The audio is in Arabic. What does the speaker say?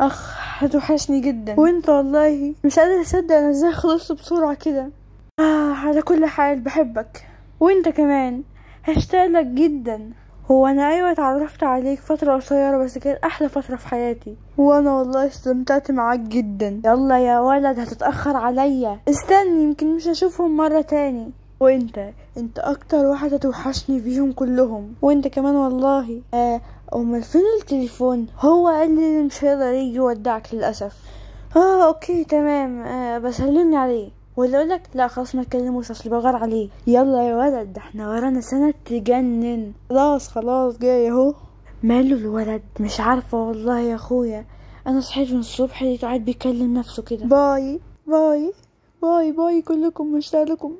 أخ هتوحشني جدا. وأنت والله مش قادر اصدق أنا إزاي خلصت بسرعة كده. آه على كل حال بحبك. وأنت كمان. هشتاقلك جدا. هو أنا أيوه اتعرفت عليك فترة قصيرة بس كانت أحلى فترة في حياتي. وأنا والله استمتعت معاك جدا. يلا يا ولد هتتأخر عليا. استني يمكن مش هشوفهم مرة تاني. وانت انت أكتر واحد هتوحشني فيهم كلهم. وانت كمان والله. آه أمال فين التليفون؟ هو قال لي مش هيقدر يجي يودعك للأسف. آه okay تمام. آه بس سلمي لي عليه. ولا أقول لك؟ لا خلاص ما تكلموش أصل بغار عليه. يلا يا ولد إحنا ورانا سنة تجنن. خلاص خلاص جاي أهو. ماله الولد؟ مش عارفة والله يا أخويا. أنا صحيت من الصبح لقيته قاعد بيكلم نفسه كده. bye bye bye bye كلكم مشتاق لكم